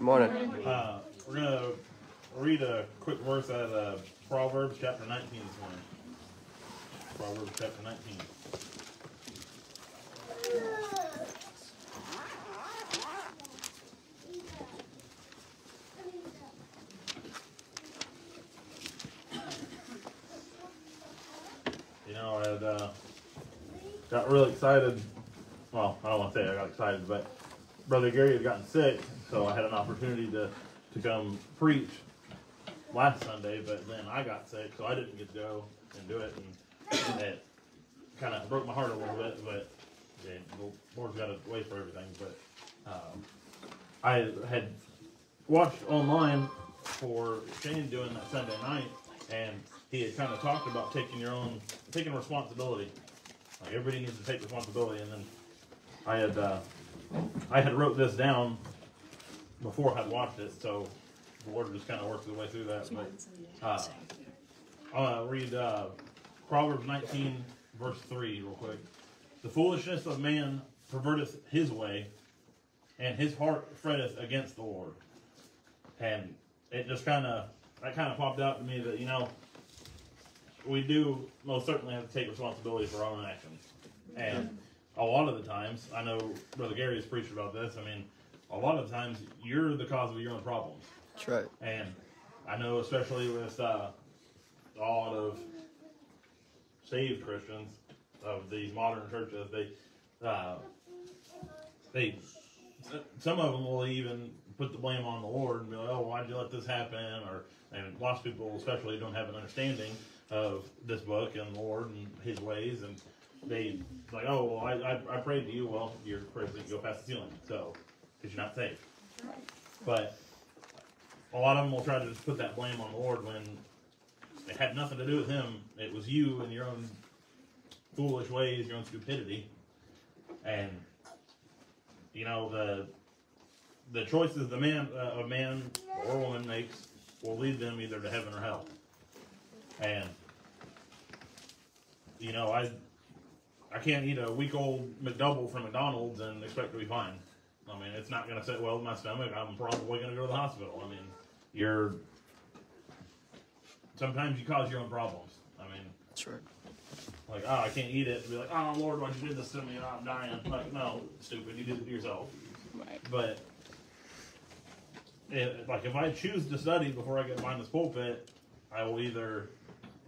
Good morning. Uh, we're gonna read a quick verse out of uh, Proverbs chapter 19 this morning. Proverbs chapter 19. You know, I uh, got really excited. Well, I don't want to say I got excited, but Brother Gary had gotten sick, so I had an opportunity to, to come preach last Sunday, but then I got sick, so I didn't get to go and do it, and it kind of broke my heart a little bit, but yeah, the Lord's got a way for everything. But um, I had watched online for Shane doing that Sunday night, and he had kind of talked about taking your own, taking responsibility. Like everybody needs to take responsibility, and then I had uh, I had wrote this down before I had watched it, so the Lord just kind of worked his way through that. But uh, I'll read uh, Proverbs 19, verse 3, real quick. The foolishness of man perverteth his way, and his heart fretteth against the Lord. And it just kind of, that kind of popped out to me that, you know, we do most certainly have to take responsibility for our own actions. And a lot of the times, I know Brother Gary has preached about this. I mean, a lot of times you're the cause of your own problems. That's right. And I know, especially with uh, a lot of saved Christians of these modern churches, they, uh, they, some of them will even put the blame on the Lord and be like, "Oh, why'd you let this happen?" Or and lots of people, especially, don't have an understanding of this book and the Lord and His ways, and they like, "Oh, well, I I, I prayed to you." Well, your prayers didn't go past the ceiling, so because you're not saved. But a lot of them will try to just put that blame on the Lord when it had nothing to do with Him. It was you and your own foolish ways, your own stupidity, and you know the the choices the man uh, a man or woman makes will lead them either to heaven or hell. And you know, I I can't eat a week old McDouble from McDonald's and expect to be fine. I mean, it's not going to sit well with my stomach. I'm probably going to go to the hospital. I mean, you're sometimes you cause your own problems. I mean, That's right. like, oh, I can't eat it. Be like, oh Lord, why'd you do this to me? Oh, I'm dying. Like, no, stupid, you did it to yourself. Right. But it, like, if I choose to study before I get behind this pulpit, I will either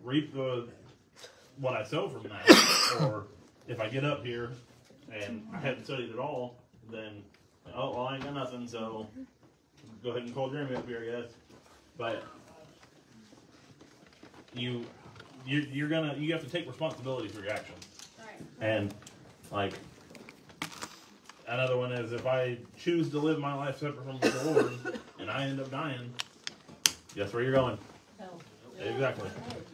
reap the what I sow from that, or if I get up here and I haven't studied at all, then oh well, I ain't got nothing. So go ahead and call Jeremy up here, I guess. But you, you you're gonna you have to take responsibility for your actions. And like another one is if I choose to live my life separate from the Lord and I end up dying, guess where you're going? Hell. Exactly.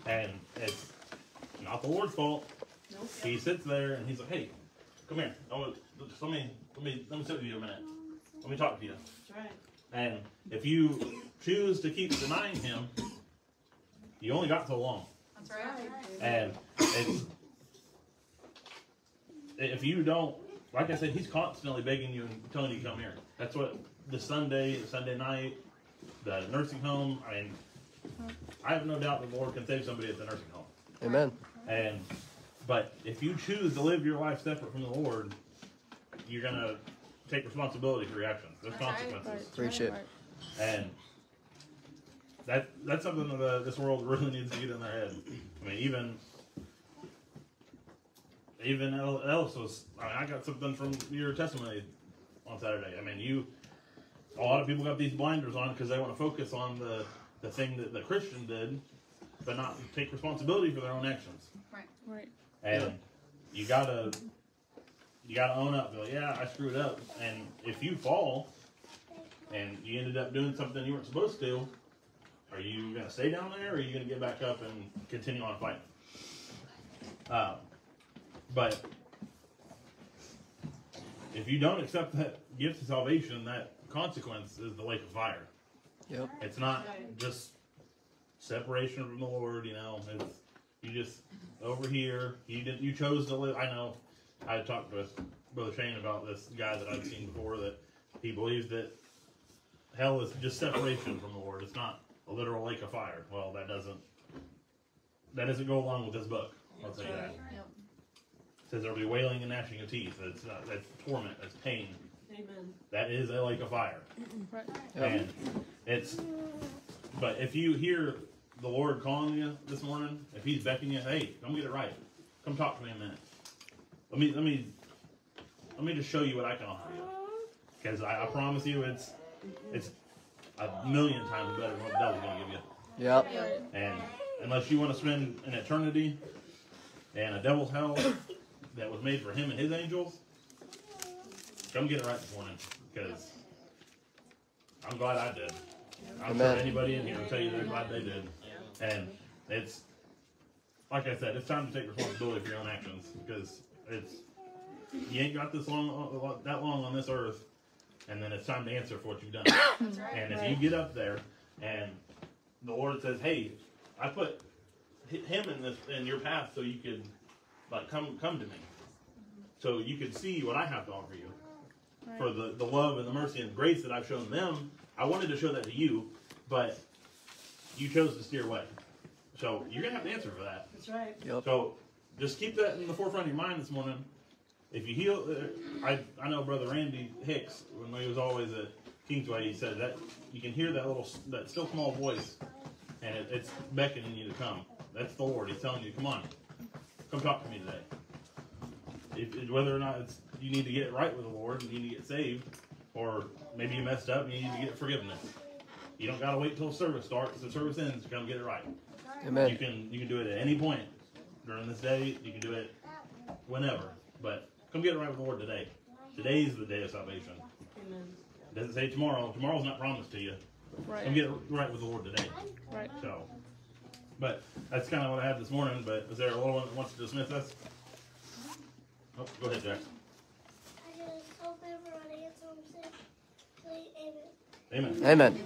And it's not the Lord's fault. He sits there and he's like, "Hey, come here. I want, just let me let me let me sit with you a minute. Let me talk to you." And if you choose to keep denying him, you only got so long. That's right. And it's if you don't, like I said, he's constantly begging you and telling you to come here. That's what the Sunday, the Sunday night, the nursing home. I mean, I have no doubt the Lord can save somebody at the nursing home. Amen. And but if you choose to live your life separate from the Lord, you're gonna take responsibility for your actions. There's That's right. consequences, Preach it. and that that's something that uh, this world really needs to get in their head. I mean, even even El- else was. I mean, I got something from your testimony on Saturday. I mean, you. A lot of people got these blinders on because they want to focus on the the thing that the Christian did, but not take responsibility for their own actions. Right. Right. And you gotta you gotta own up. Be like, yeah, I screwed up. And if you fall and you ended up doing something you weren't supposed to, are you gonna stay down there, or are you gonna get back up and continue on fighting? Um, but if you don't accept that gift of salvation, that consequence is the lake of fire. Yep. It's not just separation from the Lord, you know. It's you just over here. You didn't. You chose to live. I know. I talked with Brother Shane about this guy that I'd seen before that he believes that hell is just separation from the Lord. It's not a literal lake of fire. Well, that doesn't that doesn't go along with this book. I'll tell you that. Yep. It says there'll be wailing and gnashing of teeth. That's not, that's torment. That's pain. Amen. That is a lake of fire. Right. And it's, but if you hear the Lord calling you this morning, if He's beckoning you, hey, come get it right. Come talk to me a minute. Let me, let me, let me just show you what I can offer you. Because I, I promise you, it's, it's a million times better than what the devil's gonna give you. Yep. And unless you want to spend an eternity in a devil's hell that was made for him and his angels, come get it right this morning. Because I'm glad I did. I'm sure Amen. anybody in here will tell you they're glad they did. And it's, like I said, it's time to take responsibility for your own actions. Because it's, you ain't got this long, uh, uh, that long on this earth. And then it's time to answer for what you've done. Right. And if you get up there and the Lord says, "Hey, I put him in this in your path so you could like come come to me, so you could see what I have to offer you Right. for the the love and the mercy and grace that I've shown them. I wanted to show that to you, but you chose to steer away. So you're gonna have to answer for that. That's right. Yep. So just keep that in the forefront of your mind this morning. If you heal, uh, I I know Brother Randy Hicks when he was always at Kingsway, he said that you can hear that little that still small voice, and it, it's beckoning you to come. That's the Lord. He's telling you, come on, come talk to me today. If, if- whether or not it's you need to get it right with the Lord, you need to get saved, or maybe you messed up and you need to get forgiveness. You don't gotta wait till service starts. The service ends to come get it right. Amen. You Amen. can you can do it at any point during this day. You can do it whenever, but come get it right with the Lord today. Today's the day of salvation. Amen. It doesn't say tomorrow. Tomorrow's not promised to you. Right. Come get it right with the Lord today. Right. So, but that's kind of what I had this morning. But is there a little one that wants to dismiss us? Oh, go ahead, Jack. I just hope everyone answers him safely. Amen. Amen. Amen.